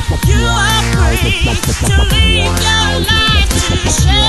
You are free to live your life. to shine.